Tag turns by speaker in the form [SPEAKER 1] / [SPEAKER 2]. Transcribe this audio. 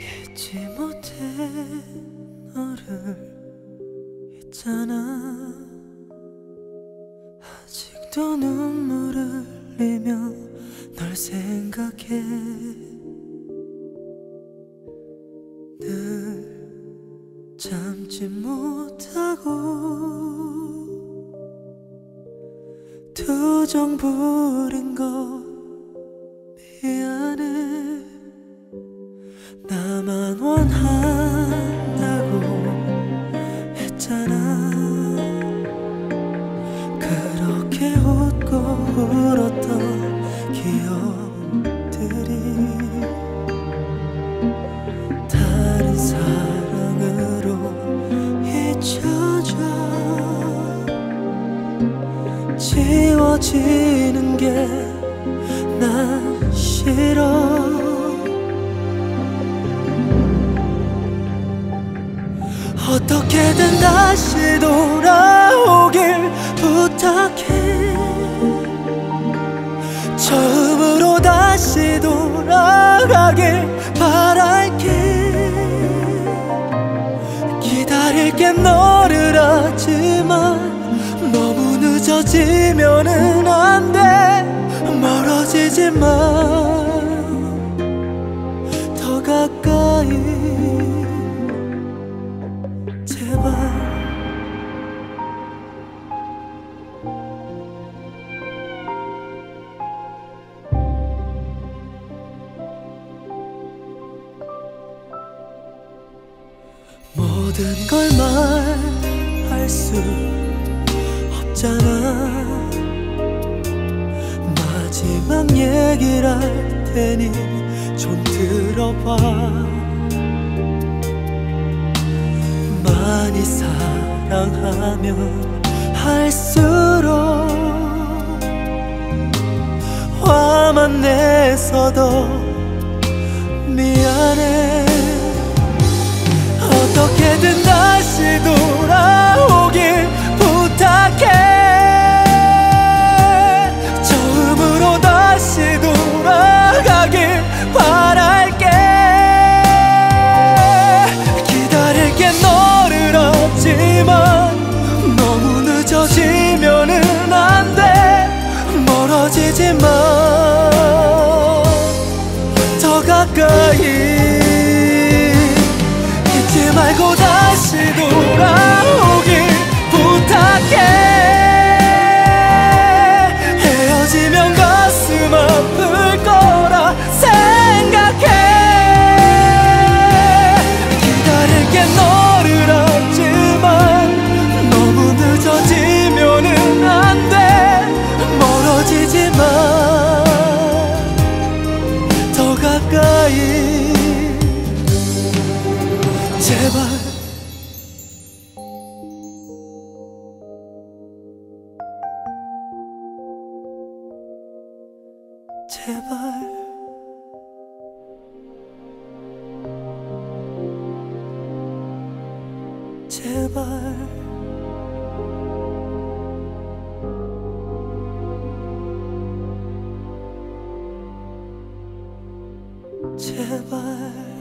[SPEAKER 1] 잊지 못해 너를 있잖아. 아직도 눈물을 흘리며 널 생각해. 늘 참지 못하고 투정 부린 거 미안해 나만 원한다고 했잖아. 그렇게 웃고 울었던 기억들이 다른 사랑으로 잊혀져 지워지는 게 난 싫어 어떻게든 다시 돌아오길 부탁해. 처음으로 다시 돌아가길 바랄게. 기다릴게 너를 하지만 너무 늦어지면은 안 돼. 멀어지지 마더 가까이 모든 걸 말할 수 없잖아. 마지막 얘기를 할 테니 좀 들어봐. 많이 사랑하면 할수록 화만 내서도 어떻게든 다시 돌아오길 부탁해. 처음으로 다시 돌아가길 바랄게. 기다릴게 너를 하지만 너무 늦어지면은 안 돼. 멀어지지 마 말고 다시 돌아오길 부탁해. 헤어지면 가슴 아플 거라 생각해. 기다릴게 너를 하지만 너무 늦어지면은 안 돼. 멀어지지 마 더 가까이 제발. 제발. 제발. 제발